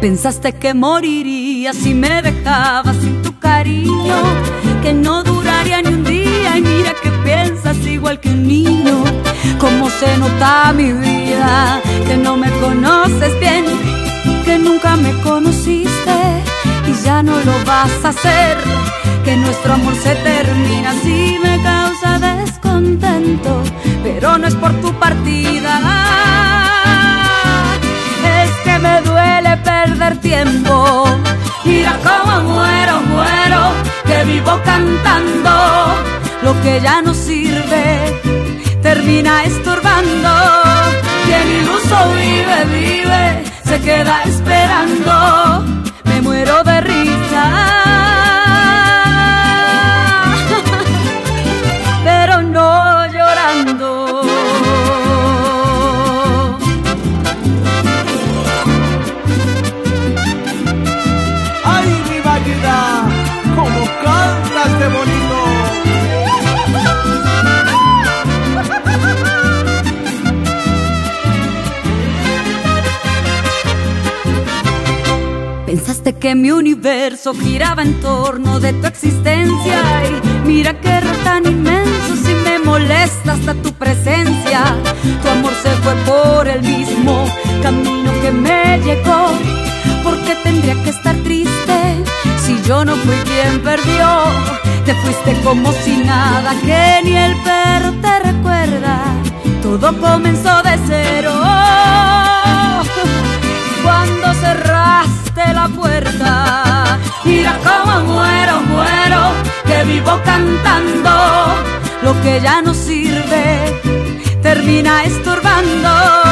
Pensaste que moriría si me dejabas sin tu cariño, que no duraría ni un día y mira que piensas igual que un niño. Cómo se nota mi vida, que no me conoces bien, que nunca me conociste y ya no lo vas a hacer, que nuestro amor se termina si me causa descontento, pero no es por tu partida tiempo. Mira cómo muero, muero, que vivo cantando. Lo que ya no sirve termina estorbando. Quien iluso vive, vive, se queda esperando. Me muero de Pensaste que mi universo giraba en torno de tu existencia y mira qué error tan inmenso si me molesta hasta tu presencia. Tu amor se fue por el mismo camino que me llegó. porque tendría que estar triste si yo no fui quien perdió? Te fuiste como si nada, que ni el perro te recuerda. Todo comenzó de lo que ya no sirve, termina estorbando.